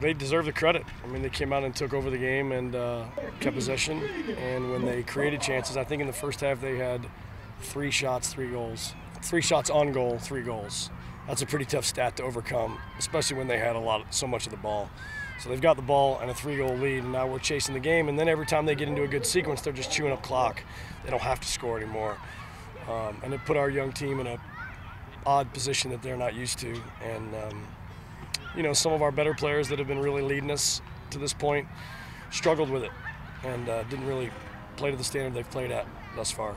they deserve the credit. I mean, they came out and took over the game and uh, kept possession. And when they created chances, I think in the first half they had three shots, three goals. Three shots on goal, three goals. That's a pretty tough stat to overcome, especially when they had a lot, so much of the ball. So they've got the ball and a three-goal lead, and now we're chasing the game. And then every time they get into a good sequence, they're just chewing up clock. They don't have to score anymore, um, and it put our young team in a odd position that they're not used to. And um, you know, some of our better players that have been really leading us to this point struggled with it and uh, didn't really play to the standard they've played at thus far.